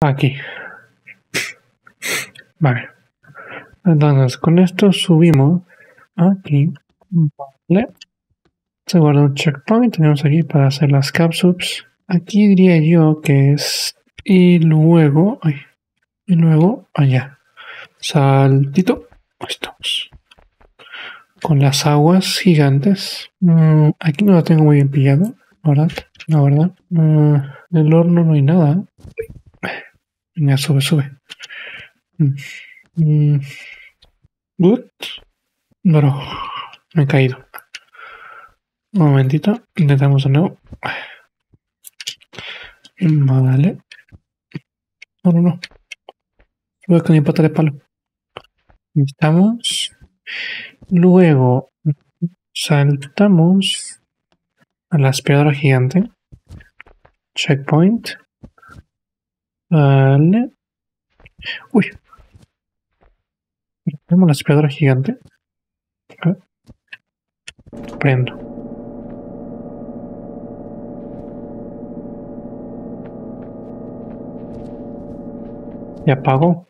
Aquí. Vale. Entonces, con esto subimos aquí. Vale. Se guarda un checkpoint. Tenemos aquí para hacer las capsules. Aquí diría yo que es. Y luego. Y luego allá. Saltito. Estamos. Con las aguas gigantes. Mm, aquí no lo tengo muy bien pillado. ¿Verdad? La verdad. Mm, en el horno no hay nada. Venga, sube, sube. Mm, mm, Good. Bro. Me he caído. Un momentito. Intentamos de nuevo. Vale. No, no, no. Luego con mi pata de palo. Estamos. Luego saltamos a la aspiradora gigante. Checkpoint. Vale. Uy. Tenemos la aspiradora gigante. Prendo. Y apagó.